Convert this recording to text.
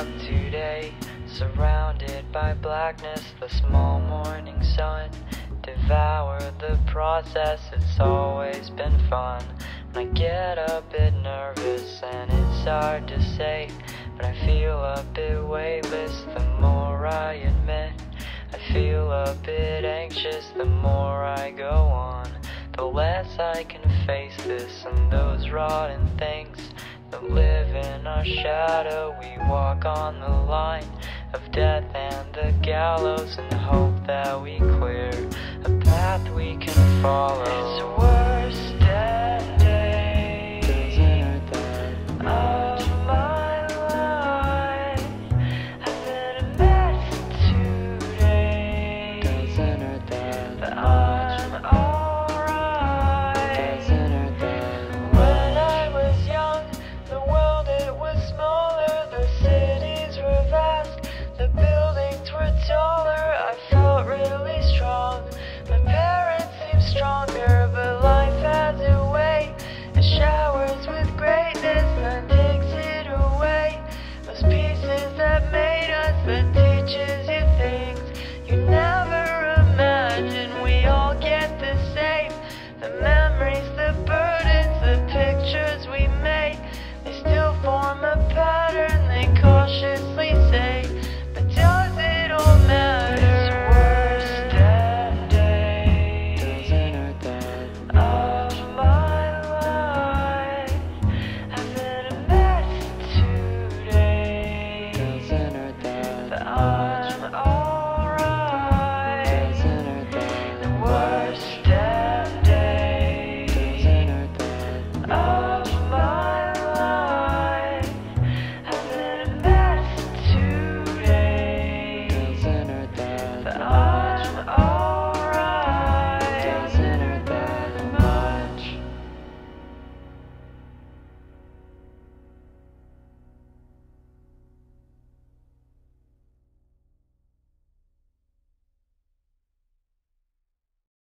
up today, surrounded by blackness, the small morning sun devoured the process. It's always been fun. I get a bit nervous and it's hard to say, but I feel a bit weightless the more I admit. I feel a bit anxious the more I go on. The less I can face this and those rotten things that live in our shadow. We walk on the line of death and the gallows and the hope that we clear a path we can follow. high.